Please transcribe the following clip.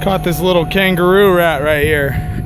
Caught this little kangaroo rat right here.